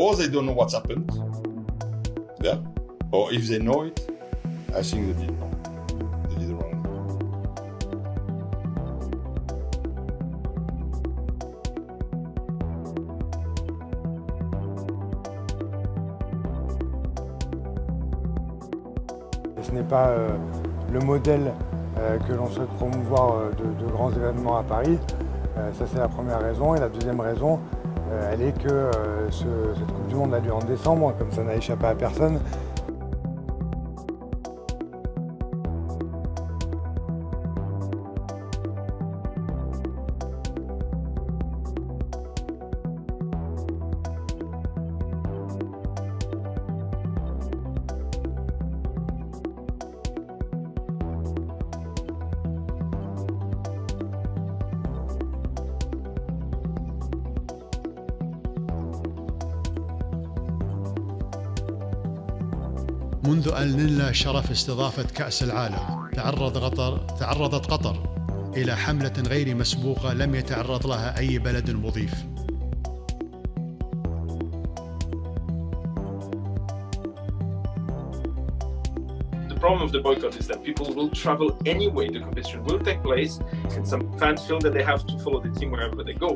or they don't know what's happened. Yeah? Or if they know it, I think they did wrong. They did wrong. Ce n'est pas euh, le modèle euh, que l'on souhaite promouvoir euh, de, de, grands événements à Paris. Ça c'est la première raison. Et la deuxième raison, elle est que ce, cette Coupe du Monde a lieu en décembre, comme ça n'a échappé à personne. منذ أن نلنا شرف استضافة كأس العالم تعرض قطر تعرضت قطر إلى حملة غير مسبوقة لم يتعرض لها أي بلد مضيف. The problem of the boycott is that people will travel anyway. The competition will take place, and some fans feel that they have to follow the team wherever they go.